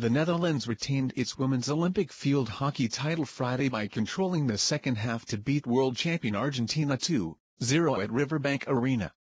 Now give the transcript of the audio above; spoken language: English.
The Netherlands retained its women's Olympic field hockey title Friday by controlling the second half to beat world champion Argentina 2-0 at Riverbank Arena.